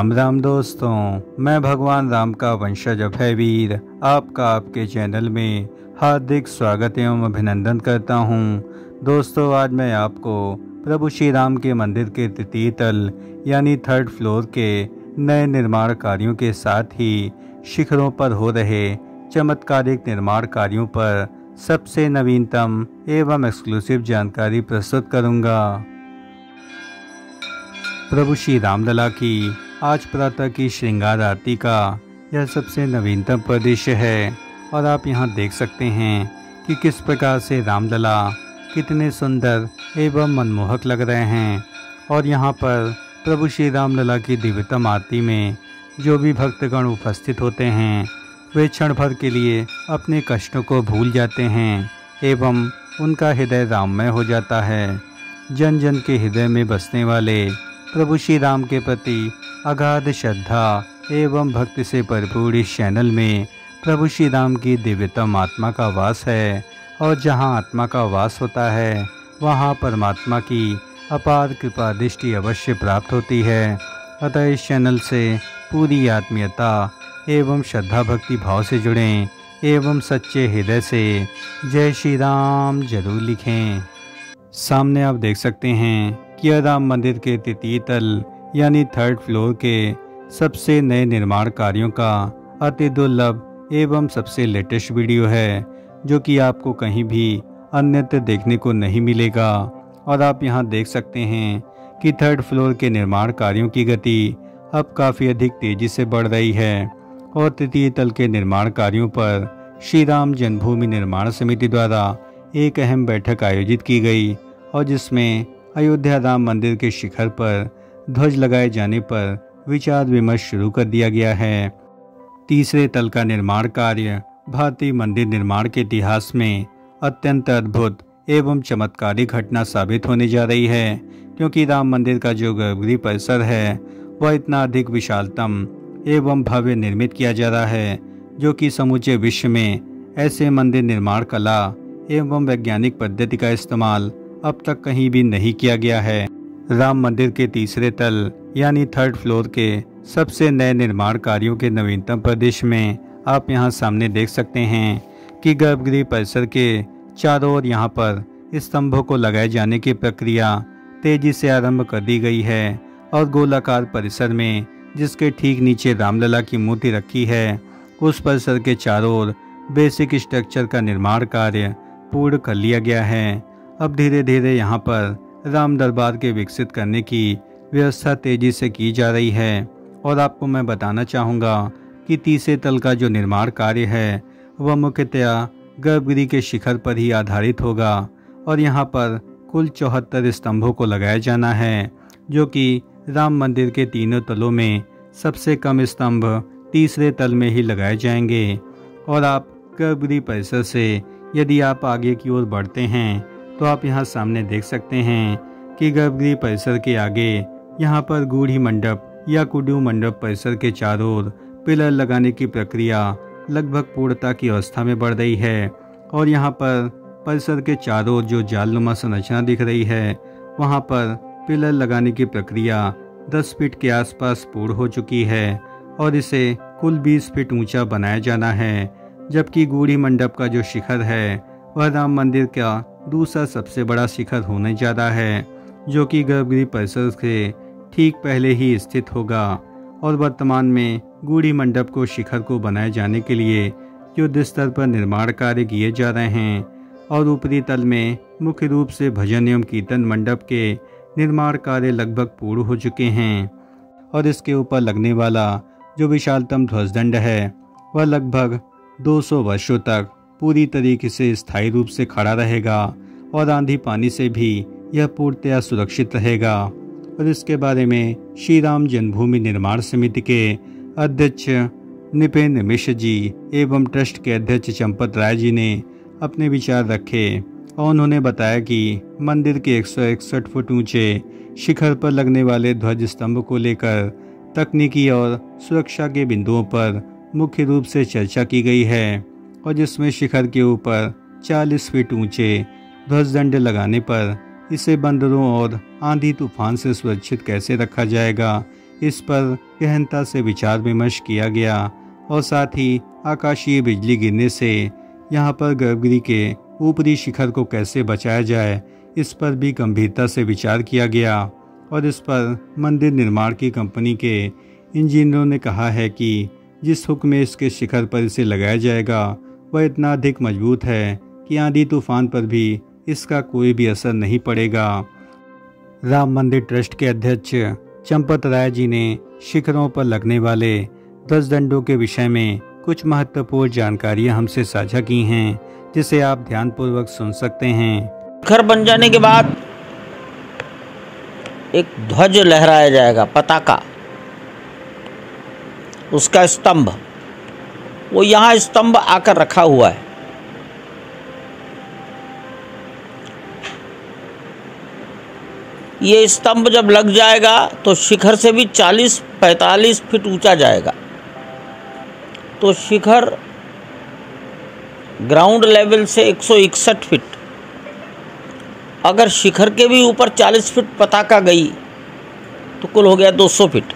राम राम दोस्तों, मैं भगवान राम का वंशज अभय वीर आपका आपके चैनल में हार्दिक स्वागत एवं अभिनंदन करता हूँ। दोस्तों, आज मैं आपको प्रभु श्री राम के मंदिर के तृतीय तल यानी थर्ड फ्लोर के नए निर्माण कार्यों के साथ ही शिखरों पर हो रहे चमत्कारिक निर्माण कार्यों पर सबसे नवीनतम एवं एक्सक्लूसिव जानकारी प्रस्तुत करूँगा प्रभु श्री रामलला की आज प्रातः की श्रृंगार आरती का यह सबसे नवीनतम परिदृश्य है और आप यहाँ देख सकते हैं कि किस प्रकार से रामलला कितने सुंदर एवं मनमोहक लग रहे हैं। और यहाँ पर प्रभु श्री रामलला की दिव्यतम आरती में जो भी भक्तगण उपस्थित होते हैं, वे क्षण भर के लिए अपने कष्टों को भूल जाते हैं एवं उनका हृदय राममय हो जाता है। जन जन के हृदय में बसने वाले प्रभु श्री राम के प्रति अगाध श्रद्धा एवं भक्ति से भरपूर इस चैनल में प्रभु श्री राम की दिव्यतम आत्मा का वास है और जहाँ आत्मा का वास होता है, वहाँ परमात्मा की अपार कृपा दृष्टि अवश्य प्राप्त होती है। अतः इस चैनल से पूरी आत्मीयता एवं श्रद्धा भक्ति भाव से जुड़ें एवं सच्चे हृदय से जय श्री राम ज़रूर लिखें। सामने आप देख सकते हैं किया राम मंदिर के तृतीय तल यानी थर्ड फ्लोर के सबसे नए निर्माण कार्यों का अति दुर्लभ एवं सबसे लेटेस्ट वीडियो है, जो कि आपको कहीं भी अन्यत्र देखने को नहीं मिलेगा। और आप यहाँ देख सकते हैं कि थर्ड फ्लोर के निर्माण कार्यों की गति अब काफ़ी अधिक तेज़ी से बढ़ रही है, और तृतीय तल के निर्माण कार्यों पर श्री राम जन्मभूमि निर्माण समिति द्वारा एक अहम बैठक आयोजित की गई, और जिसमें अयोध्या राम मंदिर के शिखर पर ध्वज लगाए जाने पर विचार विमर्श शुरू कर दिया गया है। तीसरे तल का निर्माण कार्य भारतीय मंदिर निर्माण के इतिहास में अत्यंत अद्भुत एवं चमत्कारी घटना साबित होने जा रही है, क्योंकि राम मंदिर का जो गर्भगृह परिसर है, वह इतना अधिक विशालतम एवं भव्य निर्मित किया जा रहा है, जो कि समूचे विश्व में ऐसे मंदिर निर्माण कला एवं वैज्ञानिक पद्धति का इस्तेमाल अब तक कहीं भी नहीं किया गया है। राम मंदिर के तीसरे तल, यानी थर्ड फ्लोर के सबसे नए निर्माण कार्यों के नवीनतम प्रदेश में आप यहाँ सामने देख सकते हैं कि गर्भगृह परिसर के चारों ओर यहाँ पर स्तंभों को लगाए जाने की प्रक्रिया तेज़ी से आरंभ कर दी गई है और गोलाकार परिसर में, जिसके ठीक नीचे रामलला की मूर्ति रखी है, उस परिसर के चारों ओर बेसिक स्ट्रक्चर का निर्माण कार्य पूर्ण कर लिया गया है। अब धीरे धीरे यहाँ पर राम दरबार के विकसित करने की व्यवस्था तेज़ी से की जा रही है। और आपको मैं बताना चाहूँगा कि तीसरे तल का जो निर्माण कार्य है, वह मुख्यतया गर्भगृह के शिखर पर ही आधारित होगा और यहाँ पर कुल चौहत्तर स्तंभों को लगाया जाना है, जो कि राम मंदिर के तीनों तलों में सबसे कम स्तंभ तीसरे तल में ही लगाए जाएँगे। और आप गर्भगृह परिसर से यदि आप आगे की ओर बढ़ते हैं तो आप यहाँ सामने देख सकते हैं कि गर्भगृह परिसर के आगे यहाँ पर गूढ़ी मंडप या कुडू मंडप परिसर के चारों ओर पिलर लगाने की प्रक्रिया लगभग पूर्णता की अवस्था में बढ़ रही है और यहाँ पर परिसर के चारों ओर जो जालनुमा संरचना दिख रही है, वहाँ पर पिलर लगाने की प्रक्रिया 10 फीट के आसपास पूर्ण हो चुकी है और इसे कुल 20 फीट ऊँचा बनाया जाना है, जबकि गूढ़ी मंडप का जो शिखर है, वह राम मंदिर का दूसरा सबसे बड़ा शिखर होने जा रहा है, जो कि गर्भगृह परिसर से ठीक पहले ही स्थित होगा और वर्तमान में गूढ़ी मंडप को शिखर को बनाए जाने के लिए युद्ध स्तर पर निर्माण कार्य किए जा रहे हैं और ऊपरी तल में मुख्य रूप से भजन एवं कीर्तन मंडप के निर्माण कार्य लगभग पूर्ण हो चुके हैं और इसके ऊपर लगने वाला जो विशालतम ध्वजदंड है, वह लगभग 200 वर्षों तक पूरी तरीके से स्थायी रूप से खड़ा रहेगा और आंधी पानी से भी यह पूर्णतया सुरक्षित रहेगा। और इसके बारे में श्री राम जन्मभूमि निर्माण समिति के अध्यक्ष निपेंद्र मिश्र जी एवं ट्रस्ट के अध्यक्ष चंपत राय जी ने अपने विचार रखे और उन्होंने बताया कि मंदिर के एक सौ इकसठ फुट ऊँचे शिखर पर लगने वाले ध्वज स्तंभ को लेकर तकनीकी और सुरक्षा के बिंदुओं पर मुख्य रूप से चर्चा की गई है। और जिसमें शिखर के ऊपर 40 फीट ऊँचे ध्वजदंड लगाने पर इसे बंदरों और आंधी तूफ़ान से सुरक्षित कैसे रखा जाएगा, इस पर गहनता से विचार विमर्श किया गया और साथ ही आकाशीय बिजली गिरने से यहाँ पर गर्भगिरी के ऊपरी शिखर को कैसे बचाया जाए, इस पर भी गंभीरता से विचार किया गया और इस पर मंदिर निर्माण की कंपनी के इंजीनियरों ने कहा है कि जिस हुक में इसके शिखर पर इसे लगाया जाएगा वह इतना अधिक मज़बूत है कि आंधी तूफ़ान पर भी इसका कोई भी असर नहीं पड़ेगा। राम मंदिर ट्रस्ट के अध्यक्ष चंपत राय जी ने शिखरों पर लगने वाले दस दंडों के विषय में कुछ महत्वपूर्ण जानकारियाँ हमसे साझा की हैं, जिसे आप ध्यानपूर्वक सुन सकते हैं। घर बन जाने के बाद एक ध्वज लहराया जाएगा, पताका। उसका स्तंभ। वो यहाँ स्तंभ आकर रखा हुआ है। ये स्तंभ जब लग जाएगा तो शिखर से भी 40-45 फीट ऊँचा जाएगा। तो शिखर ग्राउंड लेवल से 161 फीट। अगर शिखर के भी ऊपर 40 फीट पताका गई तो कुल हो गया 200 फीट।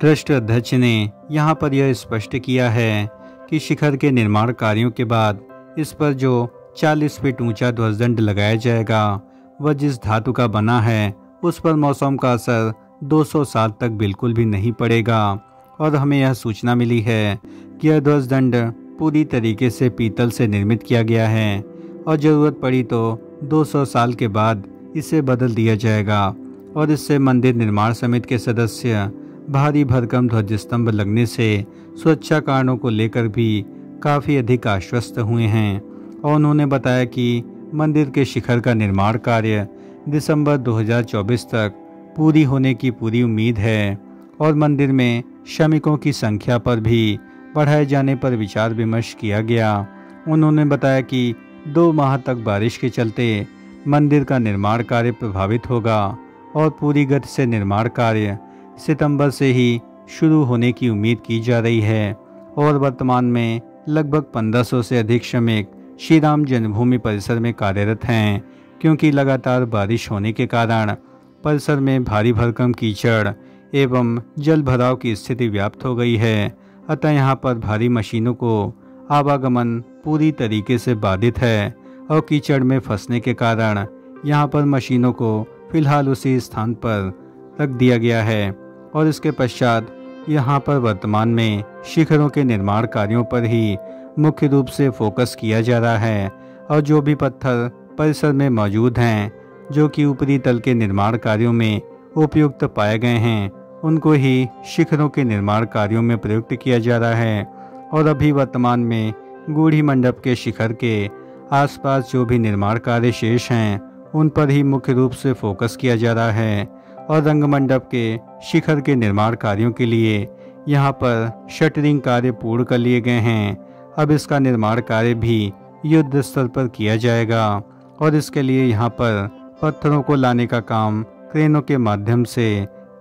ट्रस्ट अध्यक्ष ने यहाँ पर यह स्पष्ट किया है कि शिखर के निर्माण कार्यों के बाद इस पर जो 40 फीट ऊँचा ध्वजदंड लगाया जाएगा, वह जिस धातु का बना है, उस पर मौसम का असर 200 साल तक बिल्कुल भी नहीं पड़ेगा। और हमें यह सूचना मिली है कि यह ध्वजदंड पूरी तरीके से पीतल से निर्मित किया गया है और ज़रूरत पड़ी तो 200 साल के बाद इसे बदल दिया जाएगा और इससे मंदिर निर्माण समिति के सदस्य भारी भरकम ध्वज स्तंभ लगने से सुरक्षा कारणों को लेकर भी काफ़ी अधिक आश्वस्त हुए हैं और उन्होंने बताया कि मंदिर के शिखर का निर्माण कार्य दिसंबर 2024 तक पूरी होने की पूरी उम्मीद है और मंदिर में श्रमिकों की संख्या पर भी बढ़ाए जाने पर विचार विमर्श किया गया। उन्होंने बताया कि दो माह तक बारिश के चलते मंदिर का निर्माण कार्य प्रभावित होगा और पूरी गति से निर्माण कार्य सितंबर से ही शुरू होने की उम्मीद की जा रही है और वर्तमान में लगभग 1500 से अधिक श्रमिक श्री राम जन्मभूमि परिसर में कार्यरत हैं, क्योंकि लगातार बारिश होने के कारण परिसर में भारी भरकम कीचड़ एवं जल भराव की स्थिति व्याप्त हो गई है। अतः यहाँ पर भारी मशीनों को आवागमन पूरी तरीके से बाधित है और कीचड़ में फंसने के कारण यहाँ पर मशीनों को फ़िलहाल उसी स्थान पर रख दिया गया है। और इसके पश्चात यहाँ पर वर्तमान में शिखरों के निर्माण कार्यों पर ही मुख्य रूप से फोकस किया जा रहा है और जो भी पत्थर परिसर में मौजूद हैं, जो कि ऊपरी तल के निर्माण कार्यों में उपयुक्त पाए गए हैं, उनको ही शिखरों के निर्माण कार्यों में प्रयुक्त किया जा रहा है। और अभी वर्तमान में गूढ़ी मंडप के शिखर के आसपास जो भी निर्माण कार्य शेष हैं, उन पर ही मुख्य रूप से फोकस किया जा रहा है। और रंग मंडप के शिखर के निर्माण कार्यों के लिए यहाँ पर शटरिंग कार्य पूर्ण कर लिए गए हैं। अब इसका निर्माण कार्य भी युद्ध स्तर पर किया जाएगा और इसके लिए यहाँ पर पत्थरों को लाने का काम क्रेनों के माध्यम से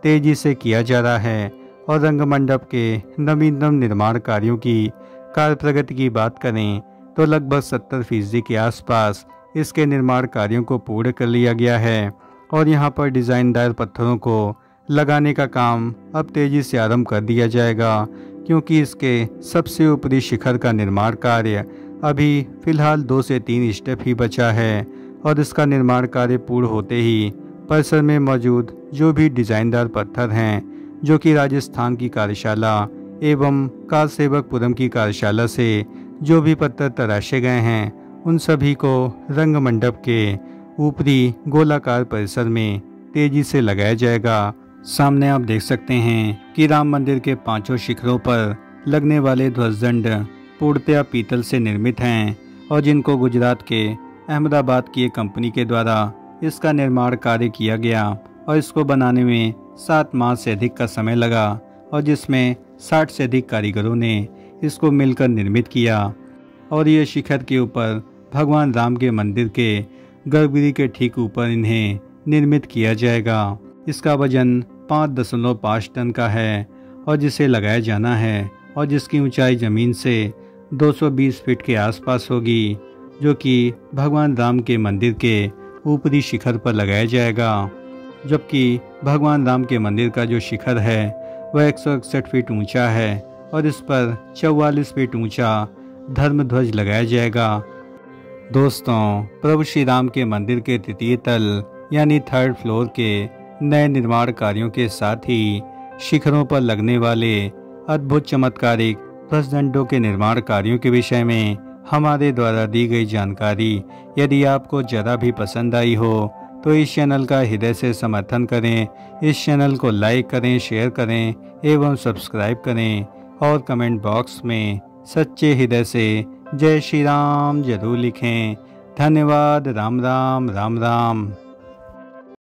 तेज़ी से किया जा रहा है। और रंग मंडप के नवीनतम निर्माण कार्यों की कार्य प्रगति की बात करें तो लगभग सत्तर फ़ीसदी के आसपास इसके निर्माण कार्यों को पूर्ण कर लिया गया है। और यहाँ पर डिज़ाइनदार पत्थरों को लगाने का काम अब तेज़ी से आरंभ कर दिया जाएगा, क्योंकि इसके सबसे ऊपरी शिखर का निर्माण कार्य अभी फ़िलहाल दो से तीन स्टेप ही बचा है और इसका निर्माण कार्य पूर्ण होते ही परिसर में मौजूद जो भी डिजाइनदार पत्थर हैं, जो कि राजस्थान की कार्यशाला एवं काल सेवकपुरम की कार्यशाला से जो भी पत्थर तराशे गए हैं, उन सभी को रंग मंडप के ऊपरी गोलाकार परिसर में तेज़ी से लगाया जाएगा। सामने आप देख सकते हैं कि राम मंदिर के पाँचों शिखरों पर लगने वाले ध्वजदंड पूर्णतया पीतल से निर्मित हैं और जिनको गुजरात के अहमदाबाद की एक कंपनी के द्वारा इसका निर्माण कार्य किया गया और इसको बनाने में सात माह से अधिक का समय लगा और जिसमें साठ से अधिक कारीगरों ने इसको मिलकर निर्मित किया और ये शिखर के ऊपर भगवान राम के मंदिर के गर्भगृह के ठीक ऊपर इन्हें निर्मित किया जाएगा। इसका वज़न पाँच दशमलव पाँच टन का है और जिसे लगाया जाना है और जिसकी ऊंचाई ज़मीन से 220 फीट के आसपास होगी, जो कि भगवान राम के मंदिर के ऊपरी शिखर पर लगाया जाएगा। जबकि भगवान राम के मंदिर का जो शिखर है, वह एक फीट ऊँचा है और इस पर चौवालीस फीट ऊँचा धर्म ध्वज लगाया जाएगा। दोस्तों, प्रभु श्री राम के मंदिर के तृतीय तल, यानी थर्ड फ्लोर के नए निर्माण कार्यों के साथ ही शिखरों पर लगने वाले अद्भुत चमत्कारिक ध्वजदंडों के निर्माण कार्यों के विषय में हमारे द्वारा दी गई जानकारी। यदि आपको ज़रा भी पसंद आई हो तो इस चैनल का हृदय से समर्थन करें, इस चैनल को लाइक करें शेयर करें एवं सब्सक्राइब करें और कमेंट बॉक्स में सच्चे हृदय से जय श्री राम ज़रूर लिखें। धन्यवाद राम राम राम राम।